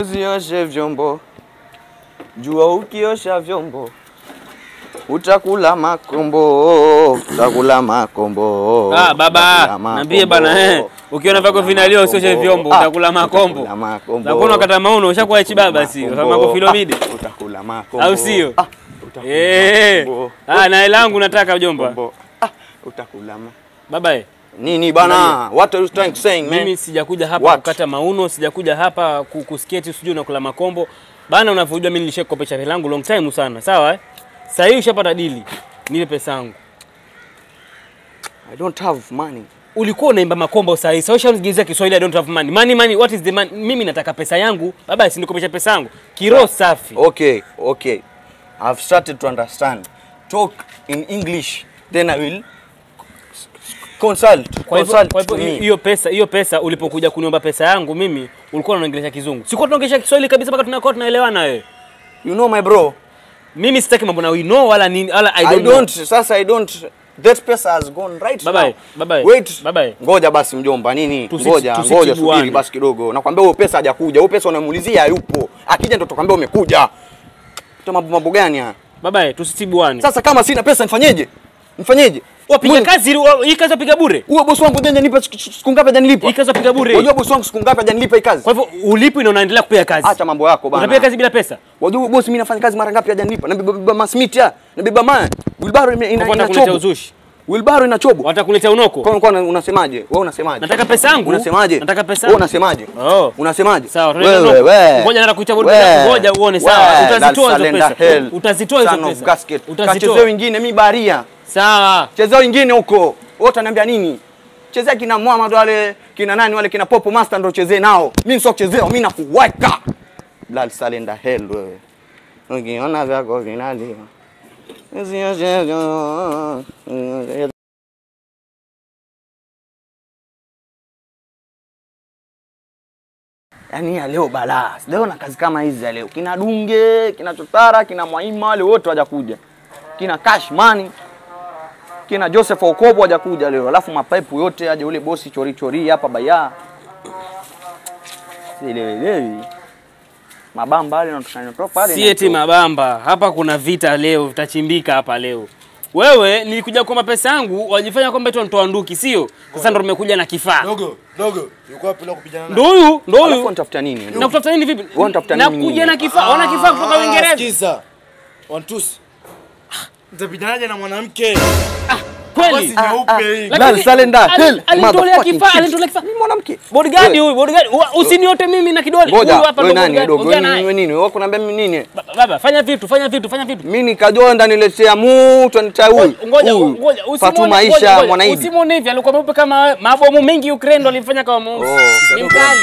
usioshe vyombo, jua ukiosha vyombo utakula makombo, utakula makombo. Ah, baba, niambie bana eh. Ukiona vyako vinalio usioshe vyombo, Ah, utakula makombo. utakula wakati mauno ushakuwa hichi baba si, Makombo. kama. Ah, utakula makombo. Au sio? Ah, Eh. Ah, na langu nataka mjomba. Ah, utakula makombo. Baba eh. Nini bana? What are you trying to say, man? Mimi sijakuja hapa What? kukata mauno, sijakuja hapa kukusketi, sijui na kula makombo. Bana, unavyojua mimi nilishakopesha hela yangu long time sana, sawa eh? Sasa hivi ushapata dili. Nipe pesa yangu. I don't have money. Ulikuwa unaimba makombo sasa hii. Sasa ushamgezea Kiswahili I don't have money. Money money, what is the money? Mimi nataka pesa yangu. Baba, si nikopesha pesa yangu. Kiroho safi. Okay, okay. I've started to understand. Talk in English, then I will consult. Kwa hivyo kwa hivyo hiyo pesa hiyo pesa ulipokuja kuniomba pesa yangu mimi ulikuwa unaongelesha kizungu. Sikuwa tunaongelesha Kiswahili kabisa mpaka tunakuwa tunaelewana wewe. You know my bro. Mimi sitaki mambo na we know wala nini wala I don't. I don't, know. sasa I don't that pesa has gone right Bye bye, now. bye bye, Wait. bye bye. Ngoja basi mjomba nini? Tusi- ngoja, tusitibuane. ngoja subiri basi kidogo. Nakwambia huyo pesa hajakuja. Huyo pesa unamuulizia hayupo. Akija ndo tukwambia umekuja. Mambo mambo gani haya? Babae, tusitibuane. Sasa kama sina pesa nifanyeje? Nifanyeje? Wapiga kazi hii kazi wapiga bure. Huyo bosi wangu jana nipa siku ngapi hajanilipa? Hii kazi wapiga bure. Unajua bosi wangu siku ngapi hajanilipa hii kazi? Kwa hivyo ulipo na unaendelea kupiga kazi. Acha mambo yako bana. Unapiga kazi bila pesa. Unajua bosi, mimi nafanya kazi mara ngapi hajanilipa? Na beba masmiti ya, na beba maya. Wilbaro ina ina, ina Watakuletea chobo. uzushi. Wilbaro ina chobo. Watakuletea unoko. Kwa kwa unasemaje? Wewe unasemaje? Nataka pesa yangu. Unasemaje? Nataka pesa Wewe unasemaje? Oh. Unasemaje? Sawa, Wewe wewe. Ngoja na kuita bodi yako, ngoja uone sawa. Utazitoa hizo pesa. Utazitoa hizo pesa. Utazitoa. Kachezo wengine mimi baria. Sawa. Chezea wengine huko. Wote ananiambia nini? Chezea kina Muhammad wale, kina nani wale, kina Popo Master ndio chezee nao. Mimi sio kuchezea, mimi nakuweka. Lal salenda hell wewe. Ukiona vyako vinalia. Yaani ya leo balaa. na kazi kama hizi ya leo. Kina Dunge, kina Chotara, kina Mwaima wale wote waja kuja. Kina Cash Money, kina Joseph Okobo hajakuja leo. Alafu mapaipu yote aje ule bosi chori chori hapa baya. sielewi Mabamba yale yanatoka pale. Si eti mabamba. Hapa kuna vita leo, vitachimbika hapa leo. Wewe nilikuja kwa mapesa yangu, wajifanya kwamba eti wanatoa nduki, sio? Sasa ndo nimekuja na kifaa. Dogo, dogo, yuko wapi leo kupigana naye? Ndio huyu, Alafu huyu. nitafuta nini? Na kutafuta nini vipi? Wewe unatafuta nini Nakuja na kifaa, wana kifaa kutoka Ah, Uingereza. Sikiza. Wantusi. Nitapiganaje na mwanamke? Kweli? Alitolea kifaa. Mimi mwanamke. Bodyguard huyu, bodyguard. Usiniote mimi na kidole. Huyu hapa wewe ndo nani bodyguard. Ongea Wewe naye. nini? Wewe nini? Wewe kuniambia mimi nini? Baba, fanya vitu, fanya vitu, fanya vitu. Mimi nikajonda niletea mtu anitai huyu. Ngoja, ngoja, usimwone- maisha mwanaidi. Usimwone hivi, alikuwa mweupe kama mabomu mengi Ukraine ndo alimfanya kama mweusi. Oh. Ni mkali.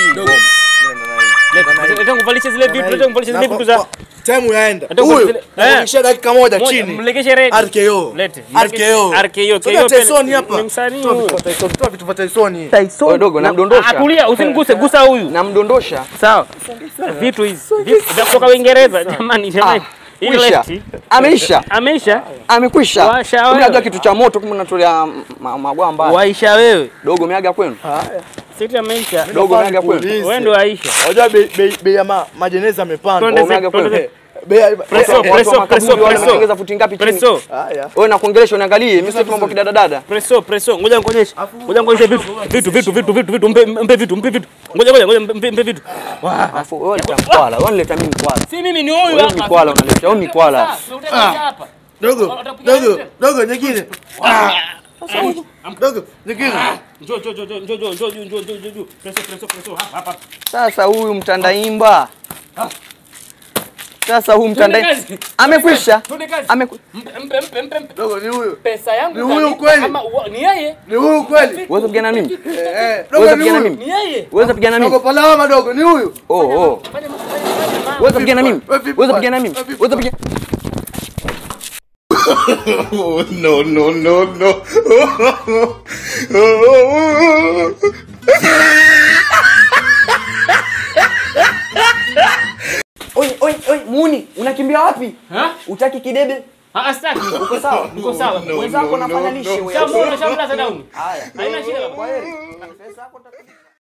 Leta nguvalishe zile vitu, leta nguvalishe zile vitu za Time yaenda. huyo Huyu. Eh. Dakika moja chini. mlekeshe ready. RKO. Lete. RKO. RKO. KO Tyson hapa. Ni msanii Toa vitu vya Tyson, toa vitu vya Tyson. Wewe dogo namdondosha. Atulia, usimguse, gusa huyu. Namdondosha. Sawa. Vitu hizi. Vitu vya kutoka Uingereza. Jamani, jamani. Hii Kwisha. Ameisha. Ameisha. Amekwisha. Washa Mimi wewe. najua kitu cha moto kumbe natolea ma- magwamba. Waisha wewe. Dogo miaga kwenu. Siti ameisha. Dogo miaga kwenu. Wewe ndio Aisha. Unajua bei ya majeneza amepanda, Twende kwenu. Anaongeza futi ngapi chini? Wewe uniangalie, mimi sio mambo kidada dada. Ngoja nikuonyeshe. Ngoja nikuonyeshe vitu vitu vitu vitu vitu mpe vitu mpe vitu. Ngoja ngoja ngoja mpe vitu. Afu wewe wewe mimi. Si mimi ni huyu hapa. Unaleta, wewe Dogo, dogo, dogo nyingine. Sasa huyu. Ah. Mtandaimba ah. Sasa huu mtandao amekwisha. Ni huyu kweli? Ni yeye? Ni huyu kweli? Mimi? Eh, eh. Mimi? Ni yeye. Mimi? Dogo madogo, ni huyu? Oh oh. Mimi? Eh, mimi? Oh, no, no, no, no. unakimbia wapi? Utaki kidebe? Ah, staki. Uko sawa? Uko sawa. Wenzako nafanya lishe wewe. Down. Haya. Haina shida. Kwaheri. Pesa yako utakuja.